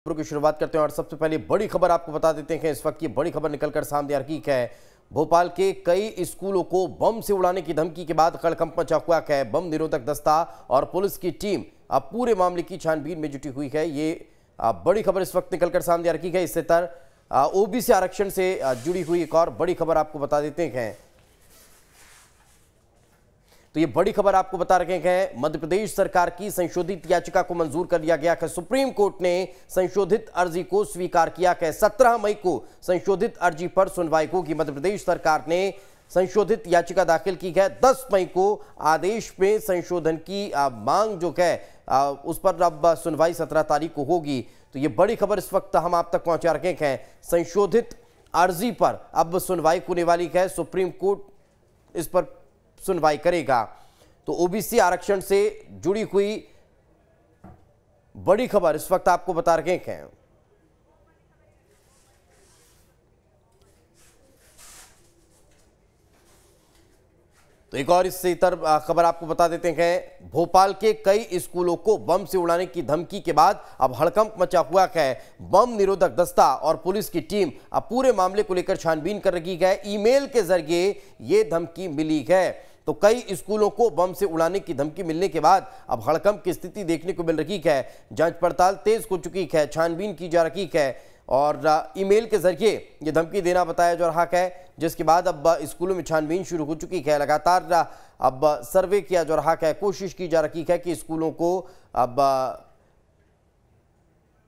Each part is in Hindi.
खबरों की शुरुआत करते हैं और सबसे पहले बड़ी खबर आपको बता देते हैं। इस वक्त की बड़ी खबर निकलकर सामने रही है। भोपाल के कई स्कूलों को बम से उड़ाने की धमकी के बाद कड़कंप मचा हुआ है। बम निरोधक दस्ता और पुलिस की टीम अब पूरे मामले की छानबीन में जुटी हुई है। ये बड़ी खबर इस वक्त निकलकर सामने रही है। इससे तर ओबीसी आरक्षण से जुड़ी हुई एक और बड़ी खबर आपको बता देते हैं। तो ये बड़ी खबर आपको बता रहे हैं मध्य प्रदेश सरकार की संशोधित याचिका को मंजूर कर लिया गया है सुप्रीम कोर्ट ने संशोधित अर्जी को स्वीकार किया है सत्रह मई को संशोधित अर्जी पर सुनवाई होगी। मध्य प्रदेश सरकार ने संशोधित याचिका दाखिल की है। 10 मई को आदेश में संशोधन की मांग जो है उस पर अब सुनवाई 17 तारीख को होगी। तो ये बड़ी खबर इस वक्त हम आप तक पहुँचा रखे हैं संशोधित अर्जी पर अब सुनवाई होने वाली है। सुप्रीम कोर्ट इस पर सुनवाई करेगा। तो ओबीसी आरक्षण से जुड़ी हुई बड़ी खबर इस वक्त आपको बता रहे हैं। तो एक और इससे इतर खबर आपको बता देते हैं। भोपाल के कई स्कूलों को बम से उड़ाने की धमकी के बाद अब हड़कंप मचा हुआ है। बम निरोधक दस्ता और पुलिस की टीम अब पूरे मामले को लेकर छानबीन कर रही है। ईमेल के ज़रिए ये धमकी मिली है। तो कई स्कूलों को बम से उड़ाने की धमकी मिलने के बाद अब हड़कंप की स्थिति देखने को मिल रही है। जाँच पड़ताल तेज हो चुकी है, छानबीन की जा रही है और ईमेल के ज़रिए ये धमकी देना बताया जा रहा है, जिसके बाद अब स्कूलों में छानबीन शुरू हो चुकी है। लगातार अब सर्वे किया जा रहा है, कोशिश की जा रही है कि स्कूलों को अब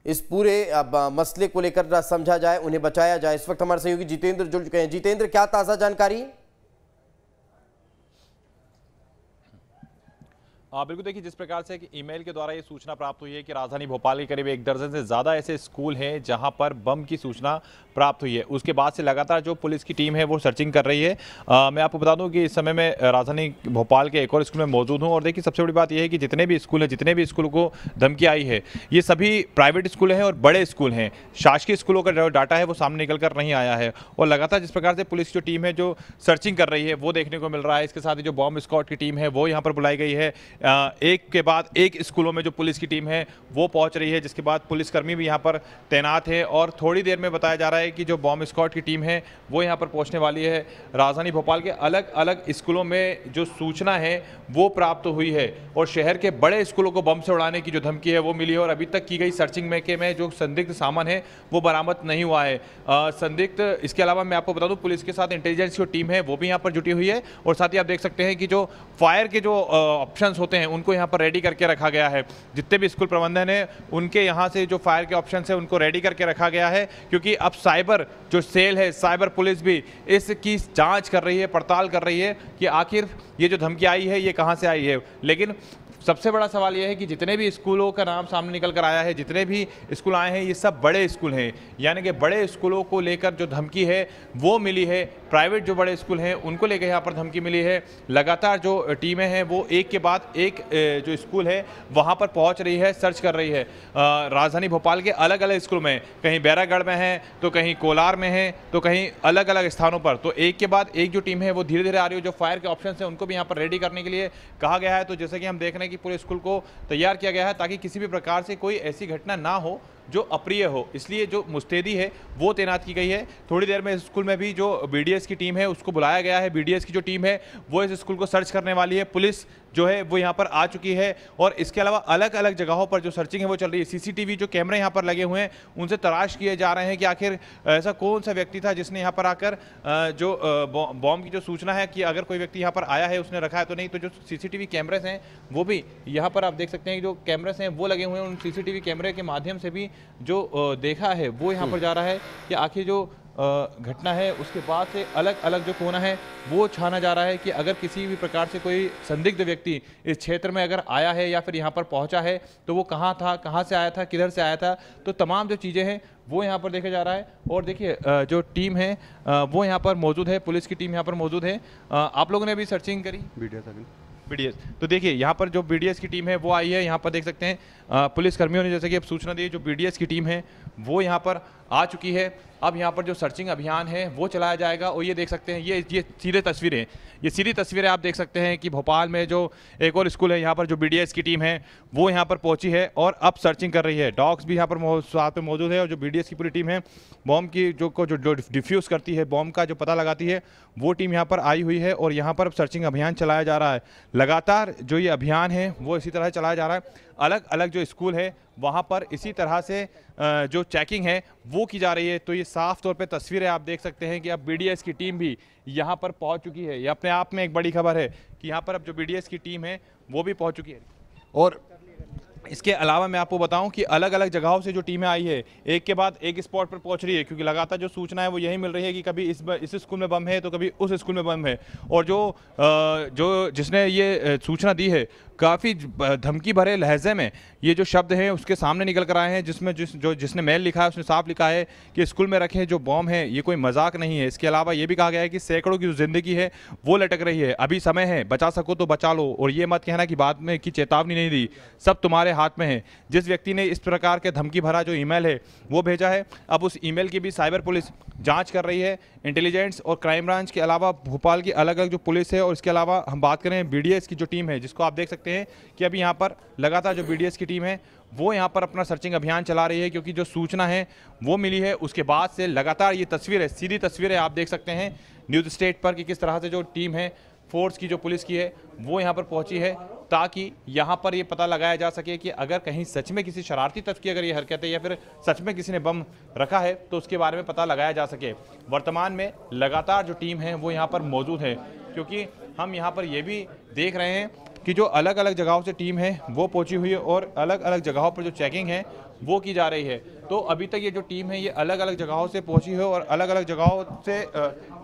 इस पूरे, अब मसले को लेकर समझा जाए, उन्हें बचाया जाए। इस वक्त हमारे सहयोगी जितेंद्र जुड़ चुके हैं। जितेंद्र, क्या ताज़ा जानकारी? बिल्कुल देखिए जिस प्रकार से कि ईमेल के द्वारा ये सूचना प्राप्त हुई है कि राजधानी भोपाल के करीब एक दर्जन से ज़्यादा ऐसे स्कूल हैं जहाँ पर बम की सूचना प्राप्त हुई है। उसके बाद से लगातार जो पुलिस की टीम है वो सर्चिंग कर रही है। आ, मैं आपको बता दूँ कि इस समय मैं राजधानी भोपाल के एक और स्कूल में मौजूद हूँ और देखिए सबसे बड़ी बात यह है कि जितने भी स्कूल हैं जितने भी स्कूलों को धमकी आई है ये सभी प्राइवेट स्कूल हैं और बड़े स्कूल हैं। शासकीय स्कूलों का जो डाटा है वो सामने निकल कर नहीं आया है। और लगातार जिस प्रकार से पुलिस की जो टीम है जो सर्चिंग कर रही है वो देखने को मिल रहा है। इसके साथ ही जो बॉम्ब स्कॉट की टीम है वो यहाँ पर बुलाई गई है। एक के बाद एक स्कूलों में जो पुलिस की टीम है, वो पहुँच रही है, जिसके बाद पुलिसकर्मी भी यहाँ पर तैनात है और थोड़ी देर में बताया जा रहा है कि जो बॉम्ब स्कॉट की टीम है, वो यहाँ पर पहुँचने वाली है। राजधानी भोपाल के अलग अलग स्कूलों में जो सूचना है, वो प्राप्त हुई है और शहर के बड़े स्कूलों को बम से उड़ाने की जो धमकी है, वो मिली है और अभी तक की गई सर्चिंग में के में जो संदिग्ध सामान है, वो बरामद नहीं हुआ है। संदिग्ध, इसके अलावा मैं आपको बता दूँ, पुलिस के साथ इंटेलिजेंस की टीम है, वो भी यहाँ पर जुटी हुई है और साथ ही आप देख सकते हैं कि जो फायर के जो ऑप्शंस होते हैं, उनको यहाँ पर रेडी करके रखा गया है। जितने भी स्कूल प्रबंधन है, उनके यहाँ से जो फायर के ऑप्शन है, उनको रेडी करके रखा गया है। क्योंकि अब साइबर जो सेल है साइबर पुलिस भी इसकी जाँच कर रही है, पड़ताल कर रही है कि आखिर ये जो धमकी आई है, ये कहाँ से आई है। लेकिन सबसे बड़ा सवाल यह है कि जितने भी स्कूलों का नाम सामने निकल कर आया है, जितने भी स्कूल आए हैं, ये सब बड़े स्कूल हैं। यानी कि बड़े स्कूलों को लेकर जो धमकी है, वो मिली है प्राइवेट जो बड़े स्कूल हैं, उनको लेकर यहाँ पर धमकी मिली है। लगातार जो टीमें हैं, वो एक के बाद एक जो स्कूल है, वहाँ पर पहुँच रही है, सर्च कर रही है। राजधानी भोपाल के अलग अलग स्कूल में, कहीं बैरागढ़ में है तो कहीं कोलार में है तो कहीं अलग अलग स्थानों पर। तो एक के बाद एक जो टीम है, वो धीरे धीरे आ रही है, जो फायर के ऑप्शन हैं, उनको भी यहाँ पर रेडी करने के लिए कहा गया है। तो जैसे कि हम देख रहे हैं कि पूरे स्कूल को तैयार किया गया है, ताकि किसी भी प्रकार से कोई ऐसी घटना ना हो। जो अप्रिय हो, इसलिए जो मुस्तैदी है, वो तैनात की गई है। थोड़ी देर में स्कूल में भी जो बीडीएस की टीम है, उसको बुलाया गया है। बीडीएस की जो टीम है, वो इस स्कूल को सर्च करने वाली है। पुलिस जो है, वो यहाँ पर आ चुकी है और इसके अलावा अलग अलग जगहों पर जो सर्चिंग है, वो चल रही है। सीसीटीवी जो कैमरे यहाँ पर लगे हुए हैं, उनसे तलाश किए जा रहे हैं कि आखिर ऐसा कौन सा व्यक्ति था जिसने यहाँ पर आकर जो बॉम्ब की जो सूचना है कि अगर कोई व्यक्ति यहाँ पर आया है, उसने रखा है तो नहीं तो जो सीसीटीवी कैमरेज हैं, वो भी यहाँ पर आप देख सकते हैं कि जो कैमरेज हैं, वो लगे हुए हैं। उन सीसीटीवी कैमरे के माध्यम से भी जो देखा है वो यहाँ पर जा रहा है कि आखिर जो घटना है उसके बाद से अलग अलग जो कोना है वो छाना जा रहा है कि अगर किसी भी प्रकार से कोई संदिग्ध व्यक्ति इस क्षेत्र में अगर आया है या फिर यहाँ पर पहुँचा है तो वो कहाँ था कहाँ से आया था किधर से आया था तो तमाम जो चीज़ें हैं वो यहाँ पर देखा जा रहा है। और देखिए जो टीम है वो यहाँ पर मौजूद है पुलिस की टीम यहाँ पर मौजूद है। आप लोगों ने अभी सर्चिंग करी? वीडियो बीडीएस तो देखिए, यहाँ पर जो बीडीएस की टीम है, वो आई है। यहाँ पर देख सकते हैं पुलिस कर्मियों ने जैसे कि अब सूचना दी जो बीडीएस की टीम है वो यहाँ पर आ चुकी है। अब यहाँ पर जो सर्चिंग अभियान है वो चलाया जाएगा और ये देख सकते हैं ये ये सीधे तस्वीरें ये सीधी तस्वीरें आप देख सकते हैं कि भोपाल में जो एक और स्कूल है यहाँ पर जो बीडीएस की टीम है वो यहाँ पर पहुँची है और अब सर्चिंग कर रही है। डॉग्स भी यहाँ पर साथ में मौजूद है और जो बीडीएस की पूरी टीम है बॉम्ब की जो को जो, डिफ्यूज़ करती है बॉम्ब का जो पता लगाती है वो टीम यहाँ पर आई हुई है और यहाँ पर सर्चिंग अभियान चलाया जा रहा है। लगातार जो ये अभियान है वो इसी तरह चलाया जा रहा है। अलग अलग जो स्कूल है, वहाँ पर इसी तरह से जो चेकिंग है, वो की जा रही है। तो ये साफ़ तौर पे तस्वीरें आप देख सकते हैं कि अब बीडीएस की टीम भी यहाँ पर पहुँच चुकी है। ये अपने आप में एक बड़ी खबर है कि यहाँ पर अब जो बीडीएस की टीम है, वो भी पहुँच चुकी है। और इसके अलावा मैं आपको बताऊँ कि अलग अलग जगहों से जो टीमें आई है, एक के बाद एक स्पॉट पर पहुँच रही है, क्योंकि लगातार जो सूचना है वो यही मिल रही है कि कभी इस इस स्कूल में बम है तो कभी उस स्कूल में बम है। और जो जो जिसने ये सूचना दी है काफ़ी धमकी भरे लहजे में ये जो शब्द हैं उसके सामने निकल कर आए हैं, जिसमें जिस जो जिसने मेल लिखा है, उसने साफ़ लिखा है कि स्कूल में रखे जो बॉम्ब है, ये कोई मज़ाक नहीं है। इसके अलावा ये भी कहा गया है कि सैकड़ों की जो ज़िंदगी है, वो लटक रही है। अभी समय है, बचा सको तो बचा लो, और ये मत कहना कि बाद में की चेतावनी नहीं दी, सब तुम्हारे हाथ में है। जिस व्यक्ति ने इस प्रकार के धमकी भरा जो ईमेल है, वो भेजा है। अब उस ईमेल की भी साइबर पुलिस जाँच कर रही है इंटेलिजेंस और क्राइम ब्रांच के अलावा भोपाल की अलग अलग जो पुलिस है और इसके अलावा हम बात करें बीडीएस की जो टीम है, जिसको आप देख सकते हैं कि अभी यहाँ पर लगातार जो बीडीएस की टीम है, वो यहाँ पर अपना सर्चिंग अभियान चला रही है क्योंकि जो सूचना है, वो मिली है। उसके बाद से लगातार ये तस्वीर है सीधी तस्वीरें आप देख सकते हैं न्यूज़ स्टेट पर कि किस तरह से जो टीम है, फोर्स की जो पुलिस की है, वो यहाँ पर पहुँची है। ताकि यहाँ पर ये पता लगाया जा सके कि अगर कहीं सच में किसी शरारती तत्व की अगर ये हरकत है या फिर सच में किसी ने बम रखा है तो उसके बारे में पता लगाया जा सके। वर्तमान में लगातार जो टीम है, वो यहाँ पर मौजूद है। क्योंकि हम यहाँ पर ये भी देख रहे हैं कि जो अलग अलग जगहों से टीम है वो पहुँची हुई है और अलग अलग जगहों पर जो चेकिंग है वो की जा रही है। तो अभी तक ये जो टीम है ये अलग अलग जगहों से पहुँची है और अलग अलग जगहों से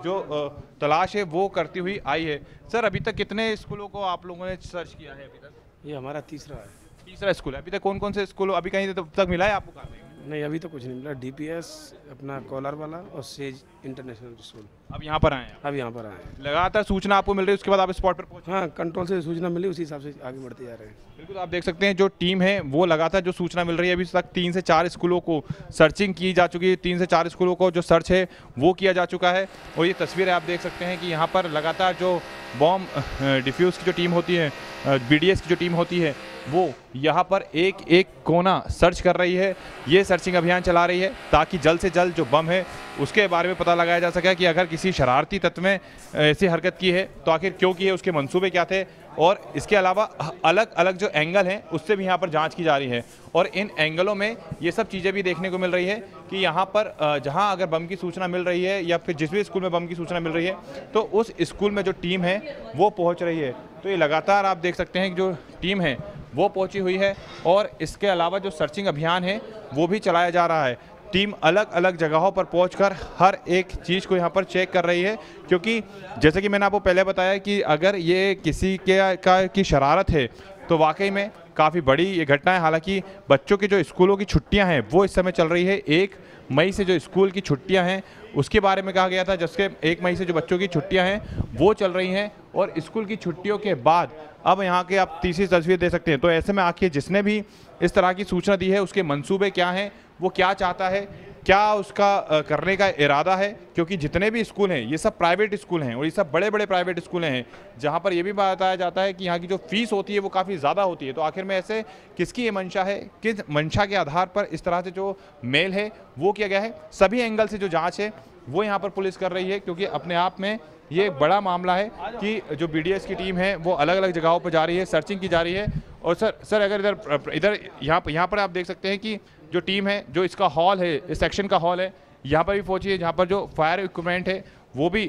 जो तलाश है वो करती हुई आई है। सर अभी तक कितने स्कूलों को आप लोगों ने सर्च किया है अभी तक? ये हमारा तीसरा है। तीसरा स्कूल है। अभी तक कौन कौन से स्कूल अभी कहीं तक मिला है आपको कार्रवाई? नहीं अभी तो कुछ नहीं मिला। डीपीएस अपना कॉलर वाला और सेज इंटरनेशनल स्कूल अब यहाँ पर आए हैं अब यहाँ पर आए लगातार सूचना आपको मिल रही है उसके बाद आप स्पॉट पर पहुँचे। हाँ कंट्रोल से सूचना मिली उसी हिसाब से आगे बढ़ते जा रहे हैं। बिल्कुल आप देख सकते हैं जो टीम है वो लगातार जो सूचना मिल रही है अभी तक तीन से चार स्कूलों को सर्चिंग की जा चुकी है। तीन से चार स्कूलों को जो सर्च है वो किया जा चुका है। और ये तस्वीरें आप देख सकते हैं कि यहाँ पर लगातार जो बॉम्ब डिफ्यूज़ की जो टीम होती है बीडीएस की जो टीम होती है वो यहाँ पर एक एक कोना सर्च कर रही है। ये सर्चिंग अभियान चला रही है ताकि जल्द से जल्द जो बम है उसके बारे में पता लगाया जा सके कि अगर किसी शरारती तत्व में ऐसी हरकत की है तो आखिर क्यों की है उसके मंसूबे क्या थे? और इसके अलावा अलग अलग जो एंगल हैं, उससे भी यहाँ पर जाँच की जा रही है। और इन एंगलों में ये सब चीज़ें भी देखने को मिल रही है कि यहाँ पर जहाँ अगर बम की सूचना मिल रही है या फिर जिस भी स्कूल में बम की सूचना मिल रही है तो उस स्कूल में जो टीम है, वो पहुँच रही है। तो ये लगातार आप देख सकते हैं कि जो टीम है, वो पहुँची हुई है और इसके अलावा जो सर्चिंग अभियान है, वो भी चलाया जा रहा है। टीम अलग अलग जगहों पर पहुंचकर हर एक चीज़ को यहाँ पर चेक कर रही है, क्योंकि जैसे कि मैंने आपको पहले बताया कि अगर ये किसी के का की शरारत है तो वाकई में काफ़ी बड़ी ये घटना है। हालाँकि बच्चों की जो स्कूलों की छुट्टियाँ हैं, वो इस समय चल रही है। एक मई से जो स्कूल की छुट्टियाँ हैं, उसके बारे में कहा गया था, जिसके एक मई से जो बच्चों की छुट्टियाँ हैं, वो चल रही हैं। और स्कूल की छुट्टियों के बाद अब यहाँ के आप तीसरी तस्वीर दे सकते हैं। तो ऐसे में आखिर जिसने भी इस तरह की सूचना दी है, उसके मंसूबे क्या हैं, वो क्या चाहता है, क्या उसका करने का इरादा है? क्योंकि जितने भी स्कूल हैं, ये सब प्राइवेट स्कूल हैं और ये सब बड़े बड़े प्राइवेट स्कूल हैं, जहाँ पर ये भी बताया जाता है कि यहाँ की जो फ़ीस होती है, वो काफ़ी ज़्यादा होती है। तो आखिर में ऐसे किसकी ये मंशा है, किस मंशा के आधार पर इस तरह से जो मेल है, वो किया गया है? सभी एंगल से जो जाँच है, वो यहाँ पर पुलिस कर रही है, क्योंकि अपने आप में ये एक बड़ा मामला है कि जो बीडीएस की टीम है वो अलग अलग जगहों पर जा रही है सर्चिंग की जा रही है। और सर सर अगर इधर इधर यहाँ पर यहाँ पर आप देख सकते हैं कि जो टीम है जो इसका हॉल है इस सेक्शन का हॉल है यहाँ पर भी पहुँची है जहाँ पर जो फायर इक्विपमेंट है वो भी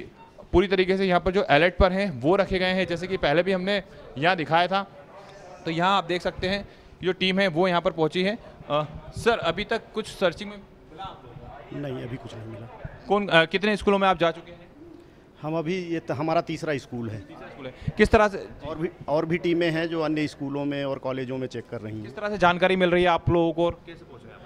पूरी तरीके से यहाँ पर जो अलर्ट पर हैं वो रखे गए हैं। जैसे कि पहले भी हमने यहाँ दिखाया था तो यहाँ आप देख सकते हैं जो टीम है वो यहाँ पर पहुँची है। अ, सर अभी तक कुछ सर्चिंग में नहीं अभी कुछ नहीं मिला। कौन अ, कितने स्कूलों में आप जा चुके हैं? हम अभी ये हमारा तीसरा स्कूल है। तीसरा स्कूल है। किस तरह से और भी और भी टीमें हैं जो अन्य स्कूलों में और कॉलेजों में चेक कर रही हैं। किस तरह से जानकारी मिल रही है आप लोगों को और कैसे पहुँच रहे हैं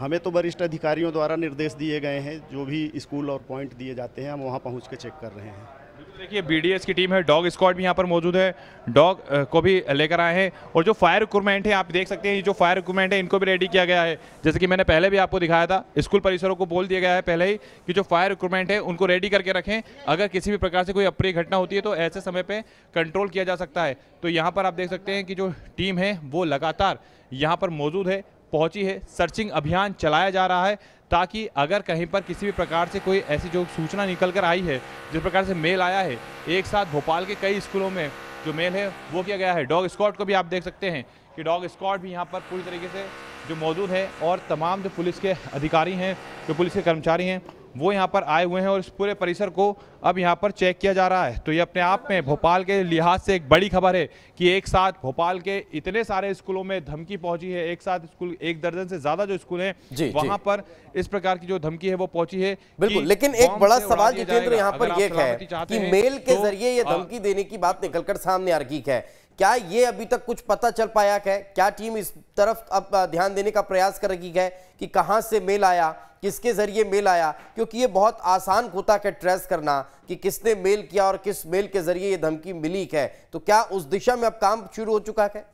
हमें तो वरिष्ठ अधिकारियों द्वारा निर्देश दिए गए हैं जो भी स्कूल और पॉइंट दिए जाते हैं हम वहाँ पहुँच के चेक कर रहे हैं। देखिए बीडीएस की टीम है, डॉग स्क्वाड भी यहाँ पर मौजूद है। डॉग को भी लेकर आए हैं। और जो फायर इक्विपमेंट है, आप देख सकते हैं जो फायर इक्विपमेंट है, इनको भी रेडी किया गया है। जैसे कि मैंने पहले भी आपको दिखाया था, स्कूल परिसरों को बोल दिया गया है पहले ही कि जो फायर इक्विपमेंट है, उनको रेडी करके रखें। अगर किसी भी प्रकार से कोई अप्रिय घटना होती है तो ऐसे समय पर कंट्रोल किया जा सकता है। तो यहाँ पर आप देख सकते हैं कि जो टीम है, वो लगातार यहाँ पर मौजूद है। पहुँची है। सर्चिंग अभियान चलाया जा रहा है ताकि अगर कहीं पर किसी भी प्रकार से कोई ऐसी जो सूचना निकल कर आई है, जिस प्रकार से मेल आया है, एक साथ भोपाल के कई स्कूलों में जो मेल है, वो किया गया है। डॉग स्क्वाड को भी आप देख सकते हैं कि डॉग स्क्वाड भी यहाँ पर पूरी तरीके से जो मौजूद है और तमाम जो पुलिस के अधिकारी हैं, जो पुलिस के कर्मचारी हैं वो यहाँ पर आए हुए हैं और इस पूरे परिसर को अब यहाँ पर चेक किया जा रहा है। तो ये अपने आप में भोपाल के लिहाज से एक बड़ी खबर है कि एक साथ भोपाल के इतने सारे स्कूलों में धमकी पहुँची है। एक साथ स्कूल एक दर्जन से ज़्यादा जो स्कूल हैं। वहाँ पर इस प्रकार की जो धमकी है वो पहुँची है बिल्कुल लेकिन एक बड़ा सवाल जितेंद्र यहाँ पर आप ये है कि मेल के तो, ज़रिए ये धमकी देने की बात निकलकर सामने आ रही है। क्या ये अभी तक कुछ पता चल पाया है? क्या टीम इस तरफ़ अब ध्यान देने का प्रयास कर रही है कि कहाँ से मेल आया, किसके ज़रिए मेल आया? क्योंकि ये बहुत आसान होता है ट्रेस करना कि किसने मेल किया और किस मेल के ज़रिए ये धमकी मिली है। तो क्या उस दिशा में अब काम शुरू हो चुका है?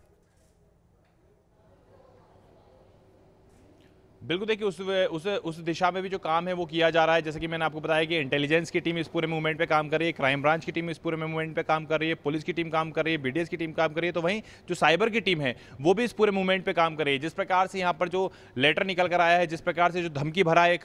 बिल्कुल देखिए, उस उस उस दिशा में भी जो काम है वो किया जा रहा है। जैसे कि मैंने आपको बताया कि इंटेलिजेंस की टीम इस पूरे मूवमेंट पे काम कर रही है क्राइम ब्रांच की टीम इस पूरे मूवमेंट पे काम कर रही है पुलिस की टीम काम कर रही है बीडीएस की टीम काम कर रही है तो वहीं जो साइबर की टीम है, वो भी इस पूरे मूवमेंट पर काम कर रही है। जिस प्रकार से यहाँ पर जो लेटर निकल कर आया है, जिस प्रकार से जो धमकी भरा एक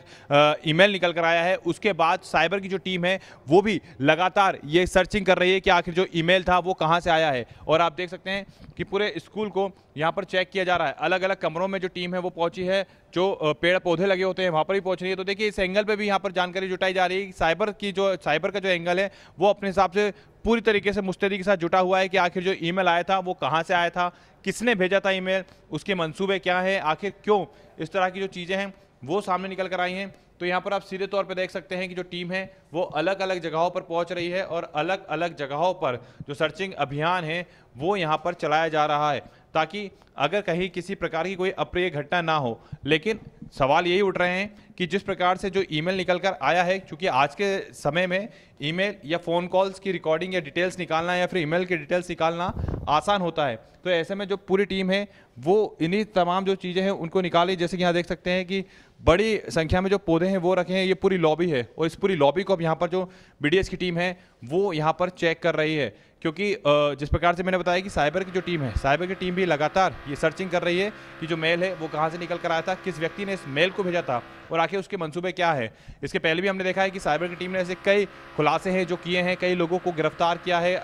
ईमेल निकल कर आया है, उसके बाद साइबर की जो टीम है, वो भी लगातार ये सर्चिंग कर रही है कि आखिर जो ईमेल था, वो कहाँ से आया है। और आप देख सकते हैं कि पूरे स्कूल को यहाँ पर चेक किया जा रहा है। अलग अलग कमरों में जो टीम है, वो पहुँची है जो पेड़ पौधे लगे होते हैं, वहाँ पर भी पहुँच रही है। तो देखिए, इस एंगल पे भी यहाँ पर जानकारी जुटाई जा रही है साइबर की जो, साइबर का जो एंगल है, वो अपने हिसाब से पूरी तरीके से मुस्तैदी के साथ जुटा हुआ है कि आखिर जो ईमेल आया था, वो कहाँ से आया था, किसने भेजा था ईमेल, उसके मंसूबे क्या हैं, आखिर क्यों इस तरह की जो चीज़ें हैं, वो सामने निकल कर आई हैं। तो यहाँ पर आप सीधे तौर पर देख सकते हैं कि जो टीम है, वो अलग अलग जगहों पर पहुँच रही है और अलग अलग जगहों पर जो सर्चिंग अभियान है, वो यहाँ पर चलाया जा रहा है। ताकि अगर कहीं किसी प्रकार की कोई अप्रिय घटना ना हो, लेकिन सवाल यही उठ रहे हैं कि जिस प्रकार से जो ईमेल निकल कर आया है, क्योंकि आज के समय में ईमेल या फ़ोन कॉल्स की रिकॉर्डिंग या डिटेल्स निकालना या फिर ईमेल की डिटेल्स निकालना आसान होता है। तो ऐसे में जो पूरी टीम है, वो इन्हीं तमाम जो चीज़ें हैं, उनको निकाली जैसे कि यहाँ देख सकते हैं कि बड़ी संख्या में जो पौधे हैं, वो रखे हैं, ये पूरी लॉबी है। और इस पूरी लॉबी को अब यहाँ पर जो बीडीएस की टीम है, वो यहाँ पर चेक कर रही है क्योंकि जिस प्रकार से मैंने बताया कि साइबर की जो टीम है, साइबर की टीम भी लगातार ये सर्चिंग कर रही है कि जो मेल है वो कहाँ से निकल कर आया था, किस व्यक्ति ने इस मेल को भेजा था और आखिर उसके मंसूबे क्या है। इसके पहले भी हमने देखा है कि साइबर की टीम ने ऐसे कई खुलासे हैं जो किए हैं, कई लोगों को गिरफ़्तार किया है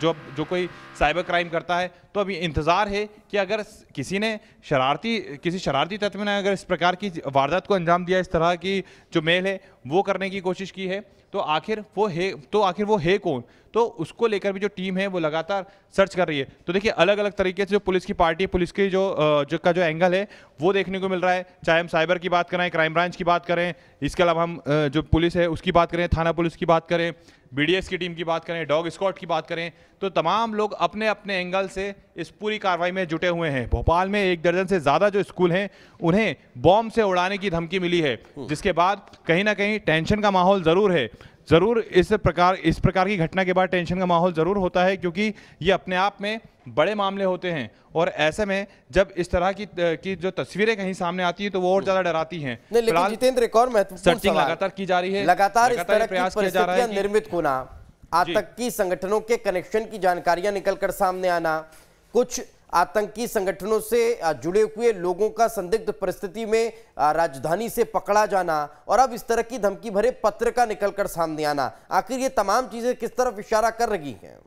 जो जो कोई साइबर क्राइम करता है तो अभी इंतज़ार है कि अगर किसी ने शरारती, किसी शरारती तत्व ने अगर इस प्रकार की वारदात को अंजाम दिया, इस तरह की जो मेल है वो करने की कोशिश की है तो आखिर वो है तो आखिर वो है कौन? तो उसको लेकर भी जो टीम है, वो लगातार सर्च कर रही है। तो देखिए अलग अलग तरीके से जो पुलिस की पार्टी पुलिस की जो जो का जो एंगल है, वो देखने को मिल रहा है। चाहे हम साइबर की बात करें क्राइम ब्रांच की बात करें, इसके अलावा हम जो पुलिस है, उसकी बात करें, थाना पुलिस की बात करें बीडीएस की टीम की बात करें डॉग स्क्वाड की बात करें तो तमाम लोग अपने अपने एंगल से इस पूरी कार्रवाई में जुटे हुए हैं। भोपाल में एक दर्जन से ज़्यादा जो स्कूल हैं उन्हें बॉम्ब से उड़ाने की धमकी मिली है जिसके बाद कहीं ना कहीं टेंशन का माहौल ज़रूर है। ज़रूर इस प्रकार इस प्रकार की घटना के बाद टेंशन का माहौल ज़रूर होता है क्योंकि ये अपने आप में बड़े मामले होते हैं। और ऐसे में जब इस तरह की की जो तस्वीरें कहीं सामने आती हैं तो वो और ज़्यादा डराती हैं। फ़िलहाल जितेंद्र एक और महत्वपूर्ण लगातार की जा रही है। लगातार लगातार प्रयास किया जा रहा है निर्मित होना आतंकी संगठनों के कनेक्शन की जानकारियाँ निकलकर सामने आना कुछ आतंकी संगठनों से जुड़े हुए लोगों का संदिग्ध परिस्थिति में राजधानी से पकड़ा जाना और अब इस तरह की धमकी भरे पत्र का निकलकर सामने आना। आखिर ये तमाम चीज़ें किस तरफ़ इशारा कर रही हैं?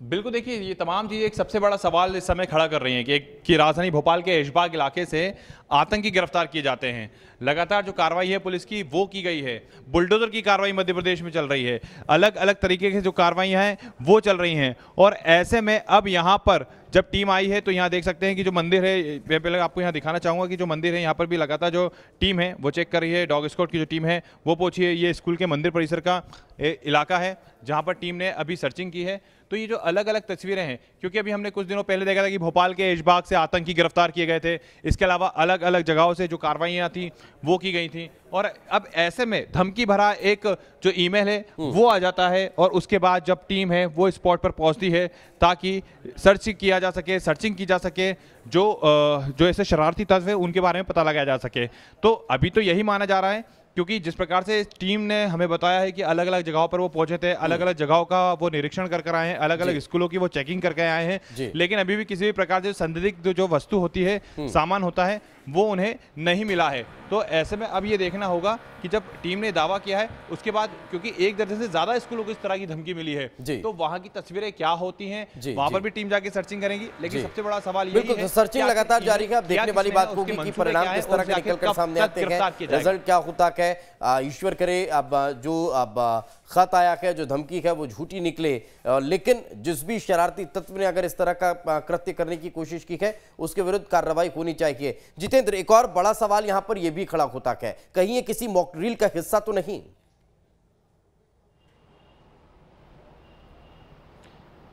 बिल्कुल देखिए, ये तमाम चीज़ें एक सबसे बड़ा सवाल इस समय खड़ा कर रही हैं कि कि राजधानी भोपाल के ऐशबाग इलाके से आतंकी गिरफ़्तार किए जाते हैं। लगातार जो कार्रवाई है पुलिस की, वो की गई है। बुलडोजर की कार्रवाई मध्य प्रदेश में चल रही है। अलग अलग तरीके की जो कार्रवाइयाँ हैं, वो चल रही हैं। और ऐसे में अब यहाँ पर जब टीम आई है तो यहाँ देख सकते हैं कि जो मंदिर है, मैं पहले आपको यहाँ दिखाना चाहूँगा कि जो मंदिर है, यहाँ पर भी लगातार जो टीम है, वो चेक कर रही है। डॉग स्कॉट की जो टीम है, वो पहुँची है। ये स्कूल के मंदिर परिसर का इलाका है, जहाँ पर टीम ने अभी सर्चिंग की है। तो ये जो अलग अलग तस्वीरें हैं क्योंकि अभी हमने कुछ दिनों पहले देखा था कि भोपाल के ऐशबाग से आतंकी गिरफ़्तार किए गए थे। इसके अलावा अलग अलग जगहों से जो कार्रवाइयाँ थी वो की गई थी। और अब ऐसे में धमकी भरा एक जो ईमेल है वो आ जाता है और उसके बाद जब टीम है वो स्पॉट पर पहुँचती है ताकि सर्च किया जा सके सर्चिंग की जा सके जो जो ऐसे शरारती तत्व है उनके बारे में पता लगाया जा सके। तो अभी तो यही माना जा रहा है क्योंकि जिस प्रकार से टीम ने हमें बताया है कि अलग अलग जगहों पर वो पहुँचे थे अलग अलग जगहों का वो निरीक्षण कर कर आए हैं अलग अलग स्कूलों की वो चेकिंग करके आए हैं। लेकिन अभी भी किसी भी प्रकार से संदिग्ध जो वस्तु होती है सामान होता है वो उन्हें नहीं मिला है। तो ऐसे में अब ये देखना होगा कि जब टीम ने दावा किया है उसके बाद क्योंकि एक दर्जन से ज़्यादा स्कूलों को इस तरह की धमकी मिली है। तो वहाँ की तस्वीरें क्या होती हैं वहाँ पर भी टीम जाके सर्चिंग करेंगी। लेकिन सबसे बड़ा सवाल है तो सर्चिंग लगातार जारी है। देखने वाली बात होगी कि परिणाम किस तरह के निकल कर सामने आते हैं। रिज़ल्ट क्या होता है ईश्वर करे अब जो अब खत आया है जो धमकी है वो झूठी निकले। लेकिन जिस भी शरारती तत्व ने अगर इस तरह का कृत्य करने की कोशिश की है, उसके विरुद्ध कार्रवाई होनी चाहिए। जितेंद्र, एक और बड़ा सवाल यहाँ पर यह भी खड़ा होता है। कहीं ये किसी मॉक ड्रिल का हिस्सा तो नहीं?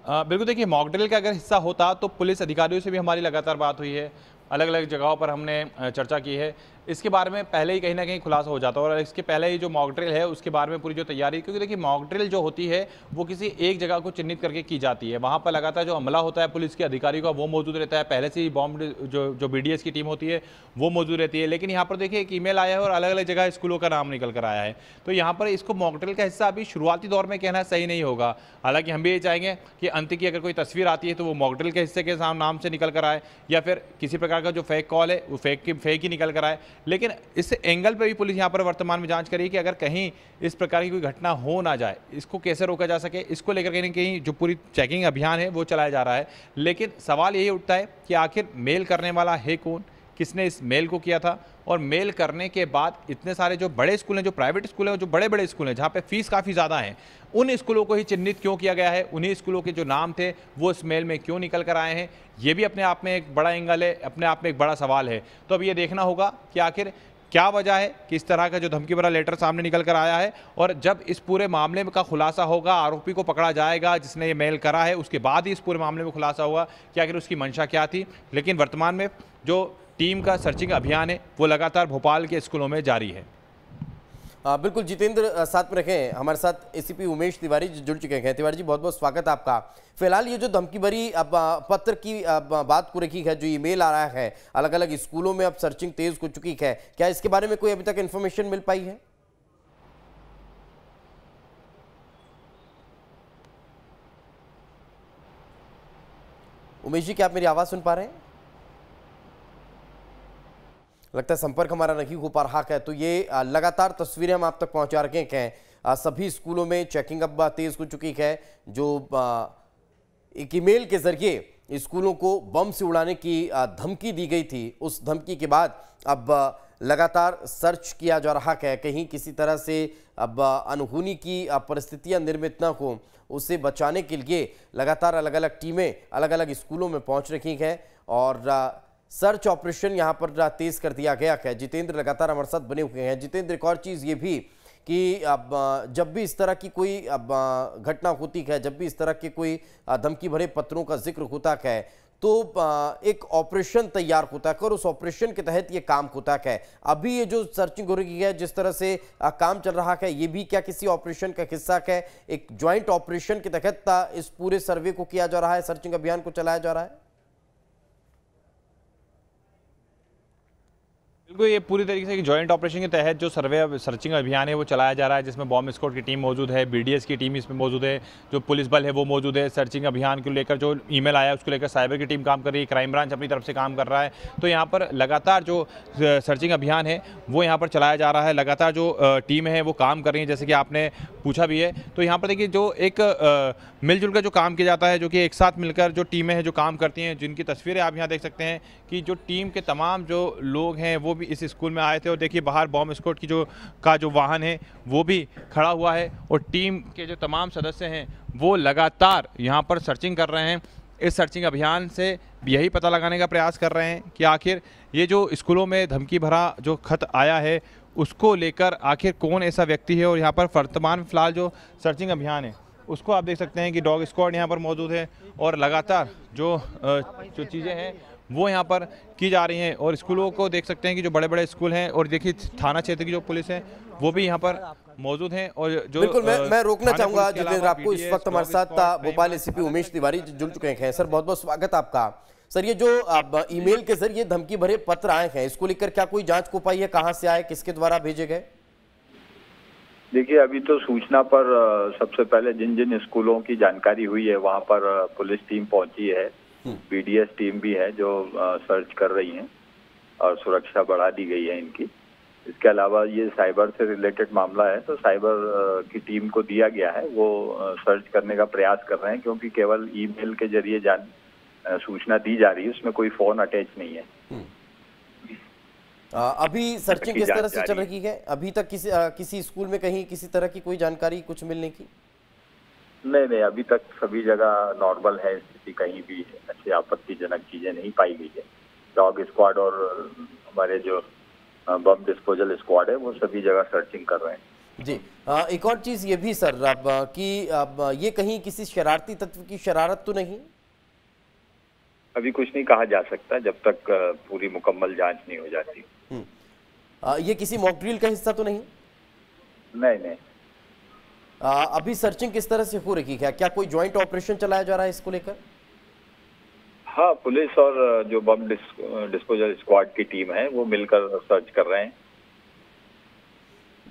बिल्कुल देखिए, मॉक ड्रिल का अगर हिस्सा होता तो पुलिस अधिकारियों से भी हमारी लगातार बात हुई है। अलग अलग जगहों पर हमने चर्चा की है। इसके बारे में पहले ही कहीं ना कहीं खुलासा हो जाता है और इसके पहले ही जो मॉक ड्रिल है, उसके बारे में पूरी जो तैयारी, क्योंकि देखिए मॉक ड्रिल जो होती है, वो किसी एक जगह को चिन्हित करके की जाती है। वहाँ पर लगातार जो हमला होता है पुलिस के अधिकारी का, वो मौजूद रहता है। पहले से ही बॉम्ब जो जो बीडीएस की टीम होती है, वो मौजूद रहती है। लेकिन यहाँ पर देखिए एक ईमेल आया है और अलग अलग जगह स्कूलों का नाम निकल कर आया है। तो यहाँ पर इसको मॉक ड्रिल का हिस्सा अभी शुरुआती दौर में कहना सही नहीं होगा। हालाँकि हम भी ये चाहेंगे कि अंत की अगर कोई तस्वीर आती है तो वो मॉक ड्रिल के हिस्से के नाम से निकल कर आए, या फिर किसी प्रकार का जो फेक कॉल है, वो फेक की फेक ही निकल कर आए। लेकिन इस एंगल पे भी पुलिस यहाँ पर वर्तमान में जाँच करी कि अगर कहीं इस प्रकार की कोई घटना हो ना जाए, इसको कैसे रोका जा सके? इसको लेकर कहीं ना कहीं जो पूरी चेकिंग अभियान है, वो चलाया जा रहा है। लेकिन सवाल यही उठता है कि आखिर मेल करने वाला है कौन? किसने इस मेल को किया था और मेल करने के बाद इतने सारे जो बड़े स्कूल हैं, जो प्राइवेट स्कूल हैं, जो बड़े बड़े स्कूल हैं, जहाँ पे फ़ीस काफ़ी ज़्यादा है, उन स्कूलों को ही चिन्हित क्यों किया गया है? उन्हीं स्कूलों के जो नाम थे, वो इस मेल में क्यों निकल कर आए हैं? ये भी अपने आप में एक बड़ा एंगल है, अपने आप में एक बड़ा सवाल है। तो अब ये देखना होगा कि आखिर क्या वजह है कि इस तरह का जो धमकी भरा लेटर सामने निकल कर आया है और जब इस पूरे मामले का खुलासा होगा, आरोपी को पकड़ा जाएगा, जिसने ये मेल करा है, उसके बाद ही इस पूरे मामले में खुलासा होगा कि आखिर उसकी मंशा क्या थी? लेकिन वर्तमान में जो टीम का सर्चिंग अभियान है वो लगातार भोपाल के स्कूलों में जारी है। आ, बिल्कुल जितेंद्र साथ में रखें। हमारे साथ एसीपी उमेश तिवारी जुड़ चुके हैं। तिवारी जी बहुत बहुत स्वागत आपका। फ़िलहाल ये जो धमकी भरी पत्र की बात को रखी है जो ईमेल आ रहा है अलग अलग स्कूलों में अब सर्चिंग तेज हो चुकी है। क्या इसके बारे में कोई अभी तक इन्फॉर्मेशन मिल पाई है? उमेश जी क्या आप मेरी आवाज़ सुन पा रहे हैं? लगता है संपर्क हमारा नहीं हो पा रहा है। तो ये लगातार तस्वीरें हम आप तक पहुँचा रखे हैं सभी स्कूलों में चेकिंग अब तेज हो चुकी है। जो एक ईमेल के ज़रिए स्कूलों को बम से उड़ाने की धमकी दी गई थी, उस धमकी के बाद अब लगातार सर्च किया जा रहा है। कहीं किसी तरह से अब अनहोनी की परिस्थितियाँ निर्मित न हो, उसे बचाने के लिए लगातार अलग अलग टीमें अलग अलग स्कूलों में पहुँच रही हैं और सर्च ऑपरेशन यहाँ पर तेज कर दिया गया है। जितेंद्र लगातार हमारे साथ बने हुए हैं। जितेंद्र, एक और चीज़ ये भी कि अब जब भी इस तरह की कोई घटना होती है, जब भी इस तरह के कोई धमकी भरे पत्रों का ज़िक्र होता है तो एक ऑपरेशन तैयार होता है और उस ऑपरेशन के तहत ये काम होता है। अभी ये जो सर्चिंग हो रही है, जिस तरह से काम चल रहा है, ये भी क्या किसी ऑपरेशन का हिस्सा है? एक ज्वाइंट ऑपरेशन के तहत इस पूरे सर्वे को किया जा रहा है, सर्चिंग अभियान को चलाया जा रहा है? बिल्कुल, ये पूरी तरीके से जॉइंट ऑपरेशन के तहत जो सर्वे सर्चिंग अभियान है, वो चलाया जा रहा है, जिसमें बॉम्ब स्क्वाड की टीम मौजूद है बीडीएस की टीम इसमें मौजूद है, जो पुलिस बल है वो मौजूद है सर्चिंग अभियान को लेकर जो ईमेल आया उसको लेकर साइबर की टीम काम कर रही है क्राइम ब्रांच अपनी तरफ़ से काम कर रहा है। तो यहाँ पर लगातार जो सर्चिंग अभियान है, वो यहाँ पर चलाया जा रहा है, लगातार जो टीम है वो काम कर रही है, जैसे कि आपने पूछा भी है। तो यहाँ पर देखिए, जो एक मिलजुल कर जो काम किया जाता है, जो कि एक साथ मिलकर जो टीमें हैं, जो काम करती हैं, जिनकी तस्वीरें आप यहाँ देख सकते हैं कि जो टीम के तमाम जो लोग हैं, वो भी इस स्कूल में आए थे और देखिए बाहर बॉम्ब स्क्वाड की जो, का जो वाहन है, वो भी खड़ा हुआ है और टीम के जो तमाम सदस्य हैं, वो लगातार यहाँ पर सर्चिंग कर रहे हैं। इस सर्चिंग अभियान से यही पता लगाने का प्रयास कर रहे हैं कि आखिर ये जो स्कूलों में धमकी भरा जो खत आया है, उसको लेकर आखिर कौन ऐसा व्यक्ति है और यहाँ पर वर्तमान फ़िलहाल जो सर्चिंग अभियान है, उसको आप देख सकते हैं कि डॉग स्क्वाड यहाँ पर मौजूद है और लगातार जो जो चीज़ें हैं वो यहाँ पर की जा रही हैं और स्कूलों को देख सकते हैं कि जो बड़े बड़े स्कूल हैं और देखिए थाना क्षेत्र की जो पुलिस है वो भी यहाँ पर मौजूद हैं और जो बिल्कुल मैं मैं रोकना चाहूँगा जितेंद्र आपको इस वक्त हमारे साथ स्क्वाड, भोपाल एसीपी उमेश तिवारी जुड़ चुके हैं। सर बहुत बहुत स्वागत आपका। सर ये जो अब ईमेल के ज़रिए धमकी भरे पत्र आए हैं इसको लेकर क्या कोई जाँच को पाई है? कहाँ से आए? किसके द्वारा भेजे गए? देखिए अभी तो सूचना पर सबसे पहले जिन जिन स्कूलों की जानकारी हुई है वहाँ पर पुलिस टीम पहुँची है। बीडीएस टीम भी है जो सर्च कर रही है और सुरक्षा बढ़ा दी गई है इनकी। इसके अलावा ये साइबर से रिलेटेड मामला है तो साइबर की टीम को दिया गया है। वो सर्च करने का प्रयास कर रहे हैं क्योंकि केवल ईमेल के ज़रिए जान सूचना दी जा रही है उसमें कोई फ़ोन अटैच नहीं है। अ, अभी सर्चिंग किस तरह से चल रही है? अभी तक किसी अ, किसी स्कूल में कहीं किसी तरह की कोई जानकारी कुछ मिलने की? नहीं नहीं अभी तक सभी जगह नॉर्मल है स्थिति कहीं भी ऐसी आपत्तिजनक चीज़ें नहीं पाई गई है। डॉग स्क्वाड और हमारे जो बम डिस्पोजल स्क्वाड है वो सभी जगह सर्चिंग कर रहे हैं। जी एक और चीज़ ये भी सर अब कि अब ये कहीं किसी शरारती तत्व की शरारत तो नहीं? अभी कुछ नहीं कहा जा सकता जब तक पूरी मुकम्मल जाँच नहीं हो जाती। हम्म। अ, ये किसी मॉक ड्रिल का हिस्सा तो नहीं? नहीं नहीं। अभी सर्चिंग किस तरह से हो रही है? क्या कोई ज्वाइंट ऑपरेशन चलाया जा रहा है इसको लेकर? हाँ पुलिस और जो बम डिस्पोजल स्क्वाड की टीम है वो मिलकर सर्च कर रहे हैं।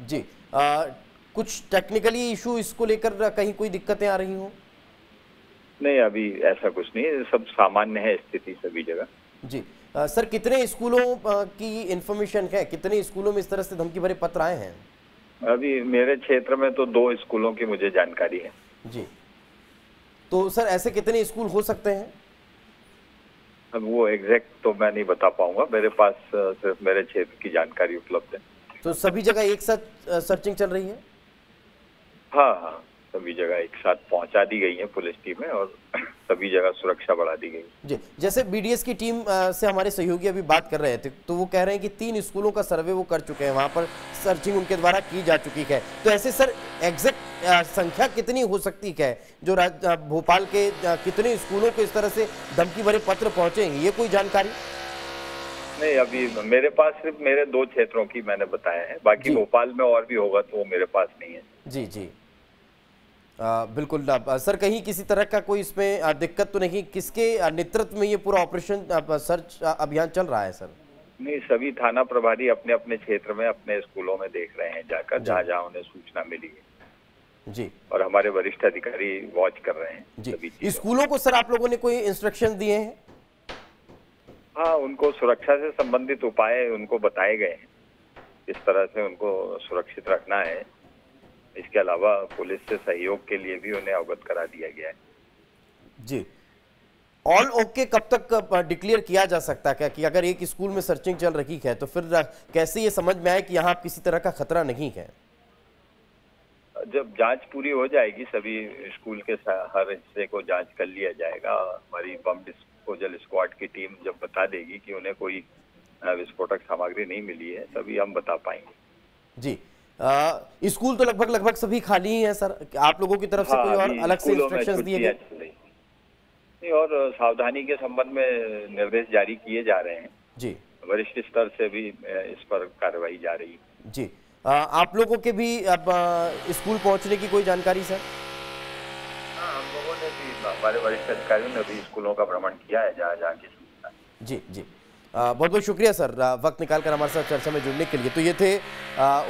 जी। अ, कुछ टेक्निकली इशू इसको लेकर कहीं कोई दिक्कतें आ रही हो? नहीं अभी ऐसा कुछ नहीं सब सामान्य है स्थिति सभी जगह। जी। अ, सर कितने स्कूलों की इंफॉर्मेशन है? कितने स्कूलों में इस तरह से धमकी भरे पत्र आए हैं? अभी मेरे क्षेत्र में तो दो स्कूलों की मुझे जानकारी है। जी। तो सर ऐसे कितने स्कूल हो सकते हैं? अब वो एग्जैक्ट तो मैं नहीं बता पाऊँगा। मेरे पास सिर्फ़ मेरे क्षेत्र की जानकारी उपलब्ध है। तो सभी जगह एक साथ सर्चिंग चल रही है? हाँ हाँ। सभी जगह एक साथ पहुँचा दी गई है पुलिस टीमें और सभी जगह सुरक्षा बढ़ा दी गई। जी जैसे बीडीएस की टीम से हमारे सहयोगी अभी बात कर रहे थे तो वो कह रहे हैं कि तीन स्कूलों का सर्वे वो कर चुके हैं वहाँ पर सर्चिंग उनके द्वारा की जा चुकी है। तो ऐसे सर एग्जैक्ट संख्या कितनी हो सकती है? जो भोपाल के कितने स्कूलों को इस तरह से धमकी भरे पत्र पहुँचेंगे ये कोई जानकारी? नहीं अभी मेरे पास सिर्फ़ मेरे दो क्षेत्रों की मैंने बताया है बाकी भोपाल में और भी होगा तो वो मेरे पास नहीं है। जी जी। बिल्कुल सर कहीं किसी तरह का कोई इसमें दिक्कत तो नहीं? किसके नेतृत्व में ये पूरा ऑपरेशन सर्च अभियान चल रहा है सर? नहीं सभी थाना प्रभारी अपने अपने क्षेत्र में अपने स्कूलों में देख रहे हैं जाकर जहाँ जहाँ उन्हें सूचना मिली है। जी। और हमारे वरिष्ठ अधिकारी वॉच कर रहे हैं जी। स्कूलों को सर आप लोगों ने कोई इंस्ट्रक्शन दिए हैं? हाँ उनको सुरक्षा से संबंधित उपाय उनको बताए गए हैं। इस तरह से उनको सुरक्षित रखना है। इसके अलावा पुलिस से सहयोग के लिए भी उन्हें अवगत करा दिया गया है। जी। ऑल ओके कब तक डिक्लेयर किया जा सकता है कि अगर एक स्कूल में सर्चिंग चल रही है तो फिर कैसे ये समझ में आए कि यहाँ किसी तरह का खतरा नहीं है? जब जाँच पूरी हो जाएगी सभी स्कूल के हर हिस्से को जाँच कर लिया जाएगा। हमारी बम डिस्पोजल स्क्वाड की टीम जब बता देगी कि उन्हें कोई विस्फोटक सामग्री नहीं मिली है तभी हम बता पाएँगे। जी। स्कूल तो लगभग लगभग सभी खाली ही हैं सर। आप लोगों की तरफ़ से हाँ, कोई और अलग से इंस्ट्रक्शंस दिए गए? रही हैं। और सावधानी के संबंध में निर्देश जारी किए जा रहे हैं। जी। वरिष्ठ स्तर से भी इस पर कार्रवाई जारी है। जी। अ, आप लोगों के भी अब स्कूल पहुँचने की कोई जानकारी सर? हाँ, हम लोगों ने भी हमारे वरिष्ठ अधिकारियों ने भी स्कूलों का भ्रमण किया है जहाँ जहाँ की जी जी। बहुत बहुत शुक्रिया, सर वक्त निकालकर हमारे साथ चर्चा में जुड़ने के लिए। तो ये थे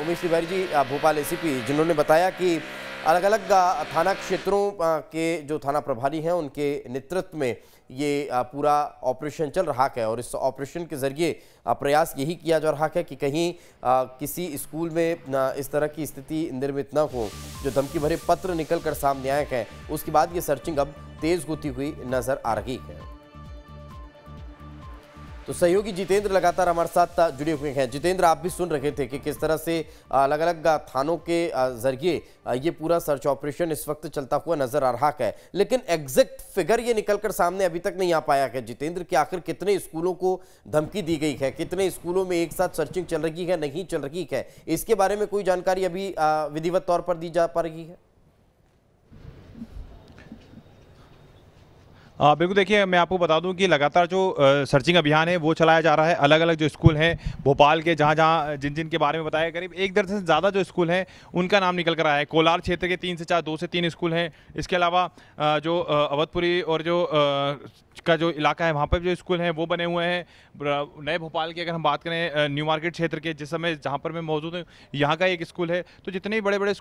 उमेश तिवारी जी भोपाल एसीपी, जिन्होंने बताया कि अलग अलग थाना क्षेत्रों के जो थाना प्रभारी हैं, उनके नेतृत्व में ये पूरा ऑपरेशन चल रहा है और इस ऑपरेशन के ज़रिए प्रयास यही किया जा रहा है कि कहीं किसी स्कूल में इस तरह की स्थिति निर्मित न हो, जो धमकी भरे पत्र निकल कर सामने आए हैं। उसके बाद ये सर्चिंग अब तेज होती हुई नज़र आ रही है। तो सहयोगी जितेंद्र लगातार हमारे साथ जुड़े हुए हैं। जितेंद्र, आप भी सुन रहे थे कि किस तरह से अलग अलग थानों के ज़रिए ये पूरा सर्च ऑपरेशन इस वक्त चलता हुआ नज़र आ रहा है। लेकिन एग्जैक्ट फिगर ये निकलकर सामने अभी तक नहीं आ पाया है। जितेंद्र, कि आखिर कितने स्कूलों को धमकी दी गई है? कितने स्कूलों में एक साथ सर्चिंग चल रही है, नहीं चल रही है? इसके बारे में कोई जानकारी अभी विधिवत तौर पर दी जा पा रही है? बिल्कुल देखिए, मैं आपको बता दूँ कि लगातार जो सर्चिंग अभियान है, वो चलाया जा रहा है। अलग अलग जो स्कूल हैं, भोपाल के जहाँ जहाँ जिन जिन के बारे में बताया करीब एक दर्जन से ज़्यादा जो स्कूल हैं, उनका नाम निकल कर आया है। कोलार क्षेत्र के तीन से चार, दो से तीन स्कूल हैं। इसके अलावा जो अवधपुरी और जो का जो इलाका है, वहाँ पर जो स्कूल हैं, वो बने हुए हैं। नए भोपाल की अगर हम बात करें न्यू मार्केट क्षेत्र के, जिस समय जहाँ पर मैं मौजूद हूँ, यहाँ का एक स्कूल है। तो जितने बड़े बड़े